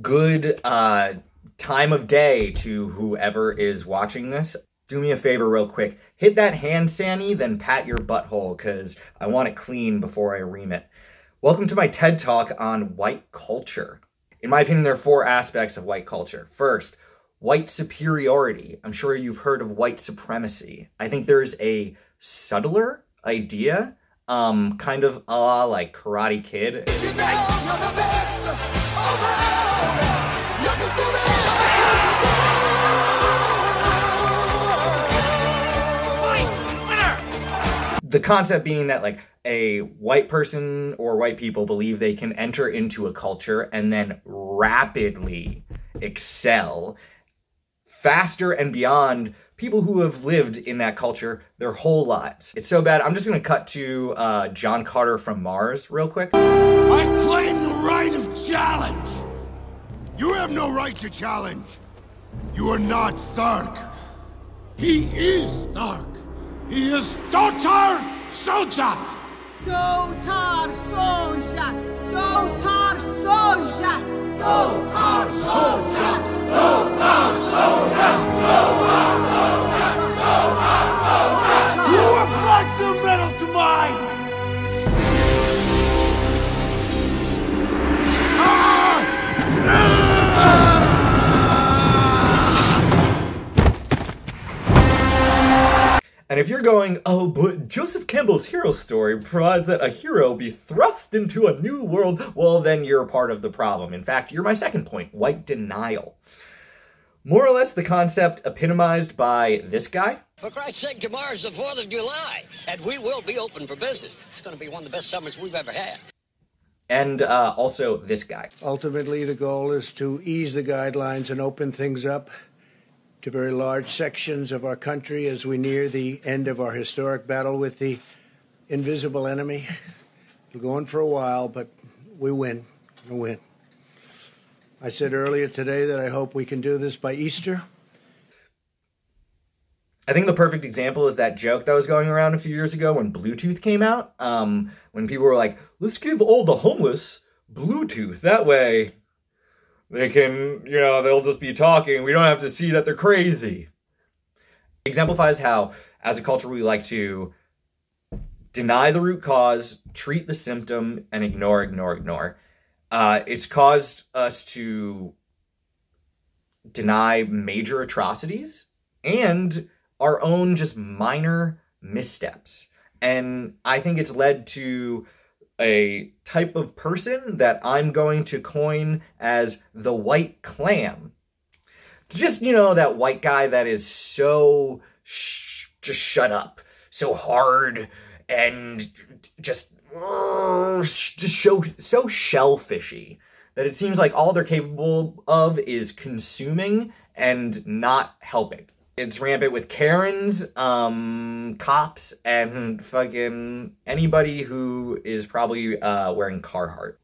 good uh, time of day to whoever is watching this. Do me a favor, real quick. Hit that hand, Sandy, then pat your butthole, because I want it clean before I ream it. Welcome to my TED Talk on white culture. In my opinion, there are four aspects of white culture. First, white superiority. I'm sure you've heard of white supremacy. I think there's a subtler idea, um, kind of a la like Karate Kid. The concept being that like a white person or white people believe they can enter into a culture and then rapidly excel faster and beyond people who have lived in that culture their whole lives. It's so bad. I'm just to cut to uh, John Carter from Mars real quick. I claim the right of challenge. You have no right to challenge. You are not Thark. He is Thark. He is Dotar Sojat! Dotar Sojat! Dotar Sojat! Dotar Sojat! And if you're going, oh, but Joseph Campbell's hero story provides that a hero be thrust into a new world, well, then you're part of the problem. In fact, you're my second point white denial. More or less the concept epitomized by this guy. For Christ's sake, tomorrow's the 4th of July, and we will be open for business. It's going to be one of the best summers we've ever had. And uh, also this guy. Ultimately, the goal is to ease the guidelines and open things up to very large sections of our country as we near the end of our historic battle with the invisible enemy. It'll go on for a while, but we win. We win. I said earlier today that I hope we can do this by Easter. I think the perfect example is that joke that was going around a few years ago when Bluetooth came out. Um, when people were like, let's give all the homeless Bluetooth. That way they can, you know, they'll just be talking. We don't have to see that they're crazy. Exemplifies how, as a culture, we like to deny the root cause, treat the symptom, and ignore, ignore, ignore. Uh, it's caused us to deny major atrocities and our own just minor missteps. And I think it's led to a type of person that I'm going to coin as the white clam. Just, you know, that white guy that is so sh- just shut up, so hard, and just, uh, just show, so shellfishy that it seems like all they're capable of is consuming and not helping. It's rampant with Karens, um, cops, and fucking anybody who is probably uh, wearing Carhartt.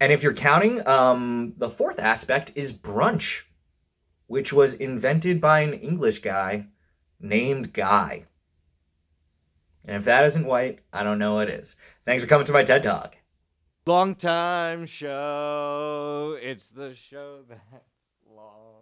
And if you're counting, um, the fourth aspect is brunch, which was invented by an English guy named Guy. And if that isn't white, I don't know what is. Thanks for coming to my TED Talk. Long time show. It's the show that's long.